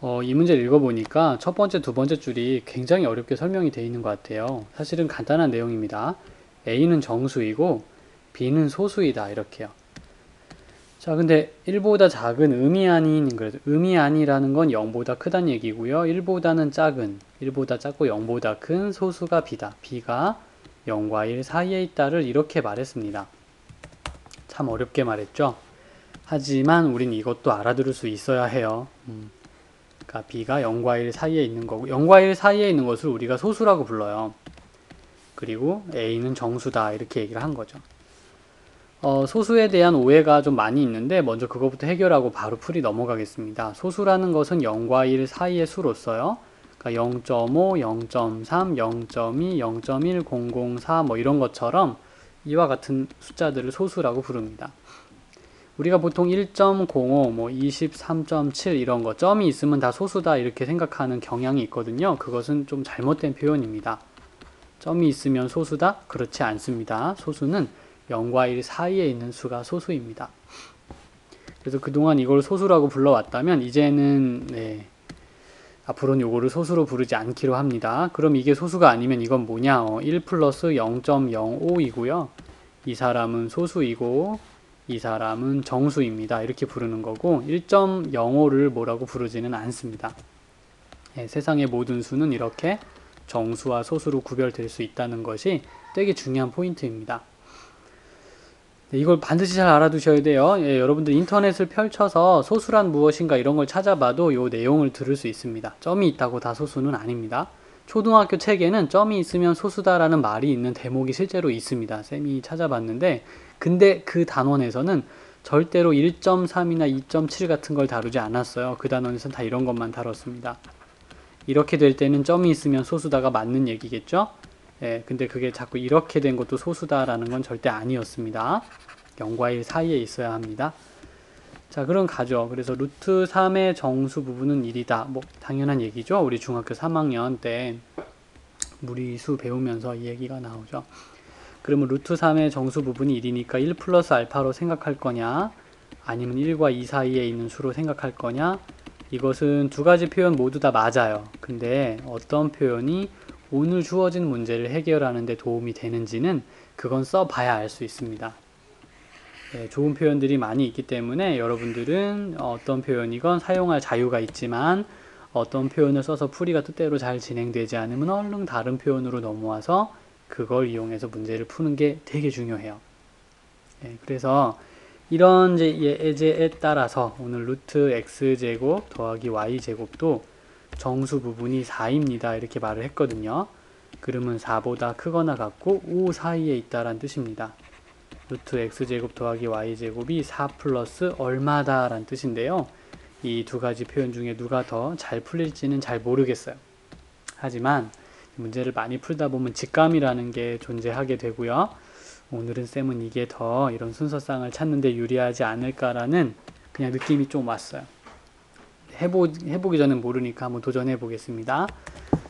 어, 이 문제를 읽어보니까 첫 번째, 두 번째 줄이 굉장히 어렵게 설명이 되어 있는 것 같아요. 사실은 간단한 내용입니다. A는 정수이고 B는 소수이다. 이렇게요. 자, 근데 1보다 작은 음이 아닌, 그래도 음이 아니라는 건 0보다 크다는 얘기고요. 1보다는 작은, 1보다 작고 0보다 큰 소수가 B다. B가 0과 1 사이에 있다를 이렇게 말했습니다. 참 어렵게 말했죠? 하지만 우린 이것도 알아들을 수 있어야 해요. 음. 그러니까 b가 0과 1 사이에 있는 거고 0과 1 사이에 있는 것을 우리가 소수라고 불러요. 그리고 a는 정수다 이렇게 얘기를 한 거죠. 어, 소수에 대한 오해가 좀 많이 있는데 먼저 그거부터 해결하고 바로 풀이 넘어가겠습니다. 소수라는 것은 0과 1 사이의 수로서요. 그러니까 0.5, 0.3, 0.2, 0.1, 004 뭐 이런 것처럼 이와 같은 숫자들을 소수라고 부릅니다. 우리가 보통 1.05, 뭐 23.7 이런 거 점이 있으면 다 소수다 이렇게 생각하는 경향이 있거든요. 그것은 좀 잘못된 표현입니다. 점이 있으면 소수다? 그렇지 않습니다. 소수는 0과 1 사이에 있는 수가 소수입니다. 그래서 그동안 이걸 소수라고 불러왔다면 이제는 네, 앞으로는 이거를 소수로 부르지 않기로 합니다. 그럼 이게 소수가 아니면 이건 뭐냐? 어, 1 플러스 0.05이고요. 이 사람은 소수이고 이 사람은 정수입니다. 이렇게 부르는 거고 1.05를 뭐라고 부르지는 않습니다. 네, 세상의 모든 수는 이렇게 정수와 소수로 구별될 수 있다는 것이 되게 중요한 포인트입니다. 네, 이걸 반드시 잘 알아두셔야 돼요. 예, 여러분들 인터넷을 펼쳐서 소수란 무엇인가 이런 걸 찾아봐도 이 내용을 들을 수 있습니다. 점이 있다고 다 소수는 아닙니다. 초등학교 책에는 점이 있으면 소수다라는 말이 있는 대목이 실제로 있습니다. 쌤이 찾아봤는데 근데 그 단원에서는 절대로 1.3이나 2.7 같은 걸 다루지 않았어요. 그 단원에서는 다 이런 것만 다뤘습니다. 이렇게 될 때는 점이 있으면 소수다가 맞는 얘기겠죠? 예, 근데 그게 자꾸 이렇게 된 것도 소수다라는 건 절대 아니었습니다. 0과 1 사이에 있어야 합니다. 자, 그럼 가죠. 그래서 루트 3의 정수 부분은 1이다. 뭐, 당연한 얘기죠. 우리 중학교 3학년 때 무리수 배우면서 이 얘기가 나오죠. 그러면 루트 3의 정수 부분이 1이니까 1 플러스 알파로 생각할 거냐 아니면 1과 2 사이에 있는 수로 생각할 거냐 이것은 두 가지 표현 모두 다 맞아요. 근데 어떤 표현이 오늘 주어진 문제를 해결하는 데 도움이 되는지는 그건 써봐야 알 수 있습니다. 네, 좋은 표현들이 많이 있기 때문에 여러분들은 어떤 표현이건 사용할 자유가 있지만 어떤 표현을 써서 풀이가 뜻대로 잘 진행되지 않으면 얼른 다른 표현으로 넘어와서 그걸 이용해서 문제를 푸는 게 되게 중요해요. 네, 그래서 이런 예제에 따라서 오늘 루트 x제곱 더하기 y제곱도 정수 부분이 4입니다. 이렇게 말을 했거든요. 그러면 4보다 크거나 같고 5 사이에 있다란 뜻입니다. 루트 x제곱 더하기 y제곱이 4 플러스 얼마다 란 뜻인데요. 이 두 가지 표현 중에 누가 더 잘 풀릴지는 잘 모르겠어요. 하지만 문제를 많이 풀다 보면 직감이라는 게 존재하게 되고요. 오늘은 쌤은 이게 더 이런 순서상을 찾는데 유리하지 않을까라는 그냥 느낌이 좀 왔어요. 해보, 해보기 전에 모르니까 한번 도전해 보겠습니다.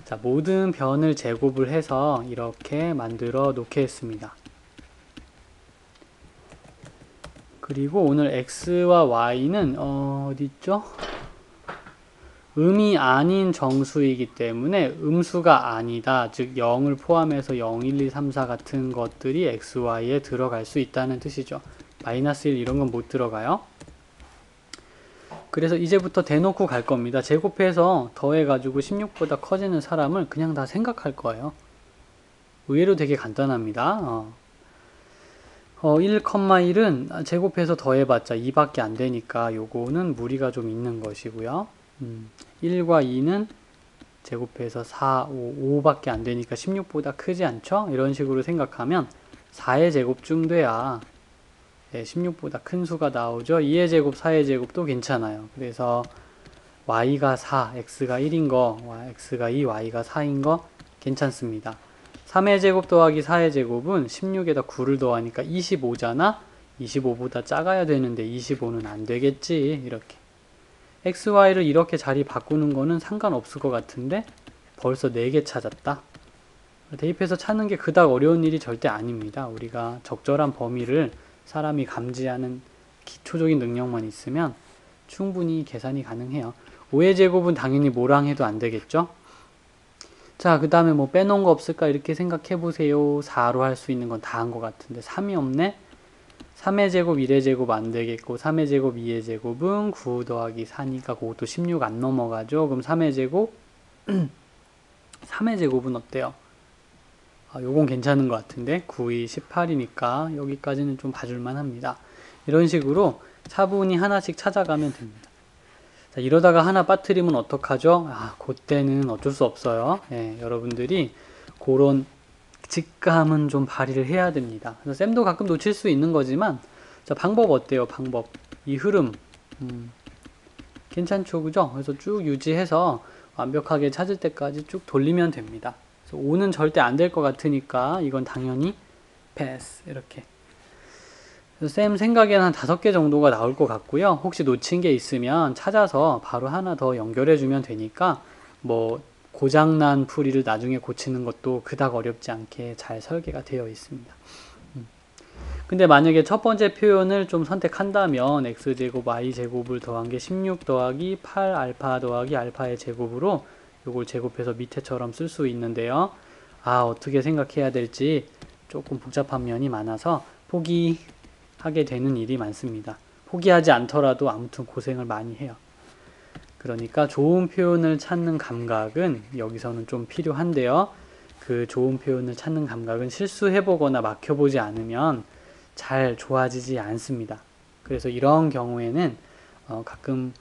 자, 모든 변을 제곱을 해서 이렇게 만들어 놓겠습니다. 그리고 오늘 x와 y는 어, 디 있죠? 음이 아닌 정수이기 때문에 음수가 아니다. 즉 0을 포함해서 0, 1, 2, 3, 4 같은 것들이 x, y에 들어갈 수 있다는 뜻이죠. 마이너스 1 이런 건 못 들어가요. 그래서 이제부터 대놓고 갈 겁니다. 제곱해서 더해가지고 16보다 커지는 사람을 그냥 다 생각할 거예요. 의외로 되게 간단합니다. 어. 어, 1,1은 제곱해서 더해봤자 2밖에 안 되니까 요거는 무리가 좀 있는 것이고요. 음, 1과 2는 제곱해서 4, 5, 5밖에 안 되니까 16보다 크지 않죠? 이런 식으로 생각하면 4의 제곱쯤 돼야 16보다 큰 수가 나오죠. 2의 제곱, 4의 제곱도 괜찮아요. 그래서 y가 4, x가 1인 거, x가 2, y가 4인 거 괜찮습니다. 3의 제곱 더하기 4의 제곱은 16에다 9를 더하니까 25잖아? 25보다 작아야 되는데 25는 안 되겠지. 이렇게. x, y를 이렇게 자리 바꾸는 거는 상관없을 것 같은데 벌써 4개 찾았다. 대입해서 찾는 게 그닥 어려운 일이 절대 아닙니다. 우리가 적절한 범위를 사람이 감지하는 기초적인 능력만 있으면 충분히 계산이 가능해요. 5의 제곱은 당연히 뭐랑 해도 안 되겠죠? 자, 그 다음에 뭐 빼놓은 거 없을까 이렇게 생각해 보세요. 4로 할 수 있는 건 다 한 것 같은데 3이 없네? 3의 제곱, 1의 제곱 안 되겠고 3의 제곱, 2의 제곱은 9 더하기 4니까 그것도 16 안 넘어가죠. 그럼 3의 제곱 3의 제곱은 어때요? 아, 요건 괜찮은 것 같은데 9, 2, 18이니까 여기까지는 좀 봐줄만 합니다. 이런 식으로 차분히 하나씩 찾아가면 됩니다. 자, 이러다가 하나 빠뜨리면 어떡하죠? 아, 그때는 어쩔 수 없어요. 예, 여러분들이 그런 직감은 좀 발휘를 해야 됩니다. 그래서 쌤도 가끔 놓칠 수 있는 거지만 자, 방법 어때요? 방법. 이 흐름. 음, 괜찮죠? 그죠? 그래서 쭉 유지해서 완벽하게 찾을 때까지 쭉 돌리면 됩니다. 그래서 5는 절대 안 될 것 같으니까 이건 당연히 패스 이렇게 쌤 생각에는 한 다섯 개 정도가 나올 것 같고요. 혹시 놓친 게 있으면 찾아서 바로 하나 더 연결해 주면 되니까 뭐 고장난 풀이를 나중에 고치는 것도 그닥 어렵지 않게 잘 설계가 되어 있습니다. 음. 근데 만약에 첫 번째 표현을 좀 선택한다면 x제곱 y제곱을 더한 게 16 더하기 8 알파 더하기 알파의 제곱으로 요걸 제곱해서 밑에처럼 쓸 수 있는데요. 아 어떻게 생각해야 될지 조금 복잡한 면이 많아서 포기 하게 되는 일이 많습니다. 포기하지 않더라도 아무튼 고생을 많이 해요. 그러니까 좋은 표현을 찾는 감각은 여기서는 좀 필요한데요. 그 좋은 표현을 찾는 감각은 실수해보거나 막혀보지 않으면 잘 좋아지지 않습니다. 그래서 이런 경우에는 어 가끔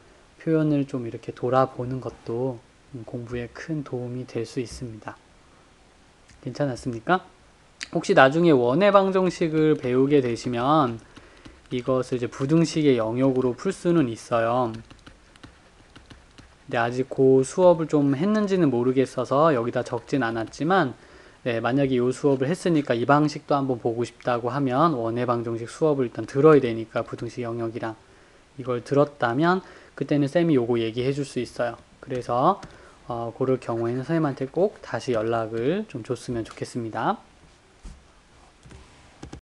표현을 좀 이렇게 돌아보는 것도 공부에 큰 도움이 될 수 있습니다. 괜찮았습니까? 혹시 나중에 원의 방정식을 배우게 되시면 이것을 이제 부등식의 영역으로 풀 수는 있어요. 근데 아직 그 수업을 좀 했는지는 모르겠어서 여기다 적진 않았지만 네, 만약에 이 수업을 했으니까 이 방식도 한번 보고 싶다고 하면 원의 방정식 수업을 일단 들어야 되니까 부등식 영역이랑 이걸 들었다면 그때는 쌤이 요거 얘기해 줄 수 있어요. 그래서 어, 그럴 경우에는 선생님한테 꼭 다시 연락을 좀 줬으면 좋겠습니다.